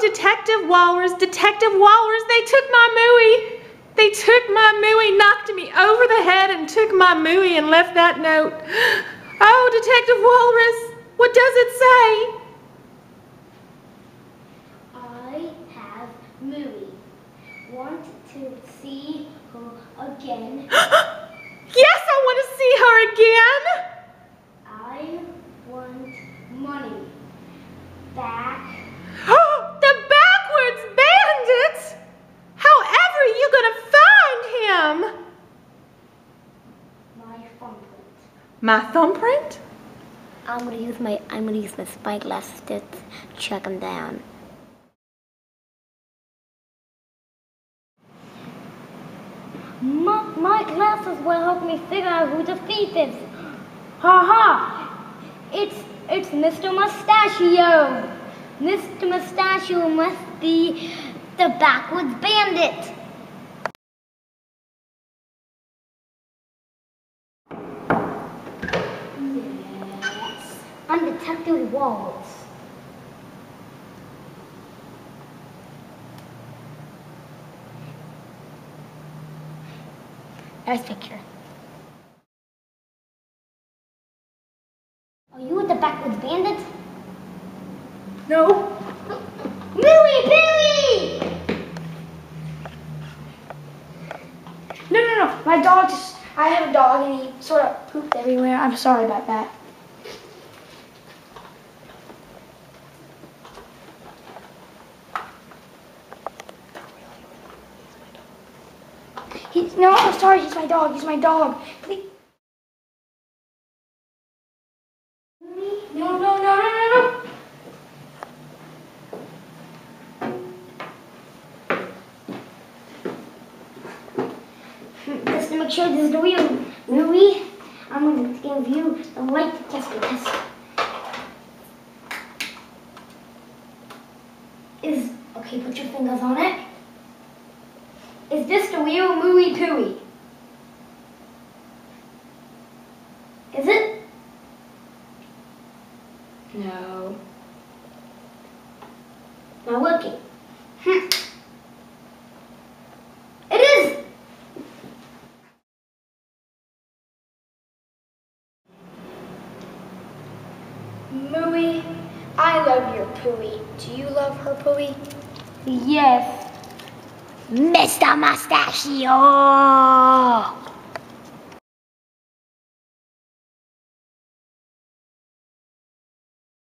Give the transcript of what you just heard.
Detective Walrus, Detective Walrus, they took my mooey. They took my mooey, knocked me over the head and took my mooey and left that note. Oh, Detective Walrus, what does it say? I have Mooey. Want to see her again? yes, I want to see her again. I want money. Back. the backwards bandit! However you gonna find him? My thumbprint. My thumbprint? I'm gonna use my I'm gonna use my spyglass to check him down. My, my glasses will help me figure out who the thief is. Ha ha! It's it's Mr. Mustachio. Mr. Mustachio must be the backwoods bandit. Detective Walls. Nice picture. Are you at the backwoods bandit? No. Millie Billy! No, no, no. My dog just, I have a dog and he sort of pooped everywhere. I'm sorry about that. He, no, I'm sorry. He's my dog. He's my dog. Please. No, no, no, no, no. Just to make sure this is the real Louis, I'm going to give you the light detector test. Is, okay, put your fingers on it. Is this the real Mooey Pooey? Is it? No. Not working. Hmm. It is! Mooey, I love your Pooey. Do you love her Pooey? Yes. Mr. Mustachio!